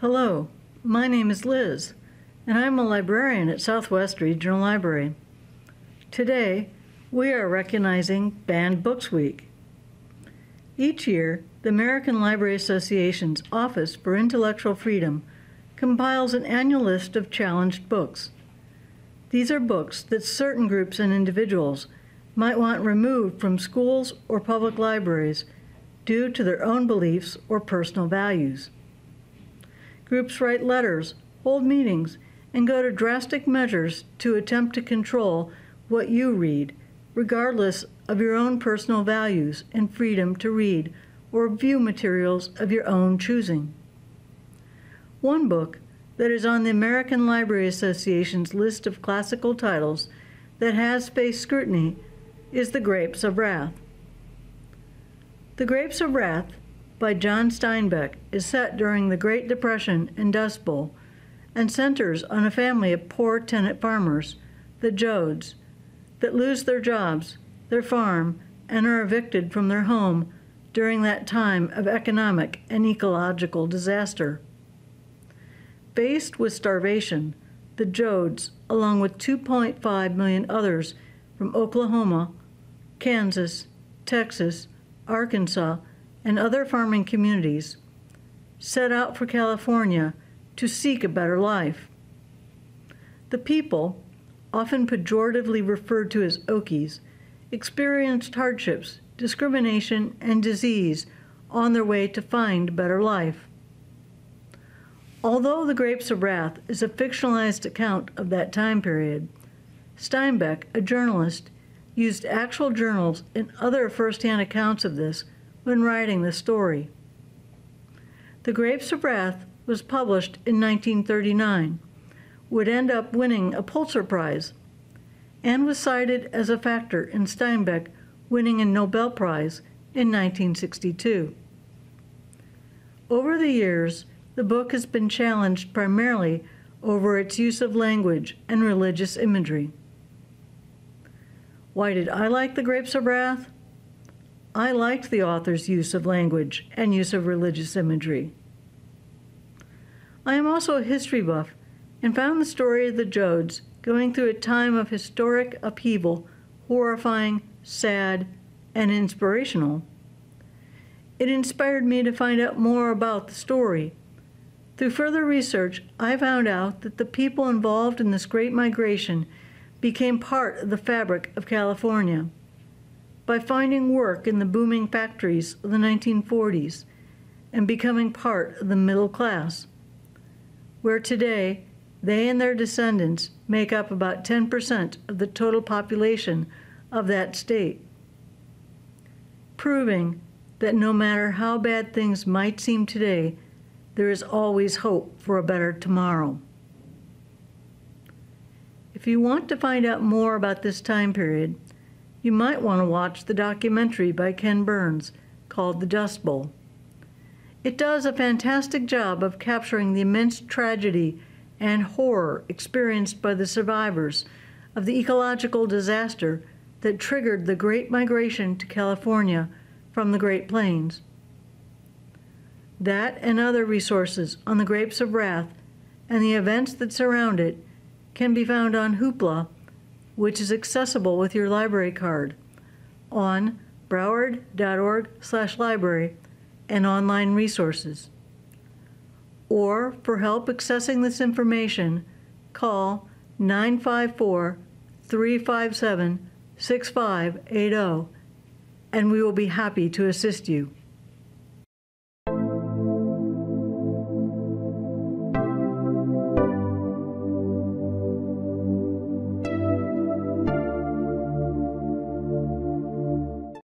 Hello, my name is Liz, and I'm a librarian at Southwest Regional Library. Today, we are recognizing Banned Books Week. Each year, the American Library Association's Office for Intellectual Freedom compiles an annual list of challenged books. These are books that certain groups and individuals might want removed from schools or public libraries due to their own beliefs or personal values. Groups write letters, hold meetings, and go to drastic measures to attempt to control what you read, regardless of your own personal values and freedom to read or view materials of your own choosing. One book that is on the American Library Association's list of classical titles that has faced scrutiny is The Grapes of Wrath. The Grapes of Wrath by John Steinbeck is set during the Great Depression and Dust Bowl and centers on a family of poor tenant farmers, the Joads, that lose their jobs, their farm, and are evicted from their home during that time of economic and ecological disaster. Faced with starvation, the Joads, along with 2.5 million others from Oklahoma, Kansas, Texas, Arkansas, and other farming communities, set out for California to seek a better life. The people, often pejoratively referred to as Okies, experienced hardships, discrimination, and disease on their way to find better life. Although The Grapes of Wrath is a fictionalized account of that time period, Steinbeck, a journalist, used actual journals and other first-hand accounts of this when writing the story. The Grapes of Wrath was published in 1939, would end up winning a Pulitzer Prize, and was cited as a factor in Steinbeck winning a Nobel Prize in 1962. Over the years, the book has been challenged primarily over its use of language and religious imagery. Why did I like The Grapes of Wrath? I liked the author's use of language and use of religious imagery. I am also a history buff and found the story of the Joads going through a time of historic upheaval horrifying, sad, and inspirational. It inspired me to find out more about the story. Through further research, I found out that the people involved in this great migration became part of the fabric of California. By finding work in the booming factories of the 1940s and becoming part of the middle class, where today they and their descendants make up about 10% of the total population of that state, proving that no matter how bad things might seem today, there is always hope for a better tomorrow. If you want to find out more about this time period, you might want to watch the documentary by Ken Burns called The Dust Bowl. It does a fantastic job of capturing the immense tragedy and horror experienced by the survivors of the ecological disaster that triggered the Great Migration to California from the Great Plains. That and other resources on the Grapes of Wrath and the events that surround it can be found on Hoopla, which is accessible with your library card, on broward.org/library and online resources. Or for help accessing this information, call 954 357 6580 and we will be happy to assist you.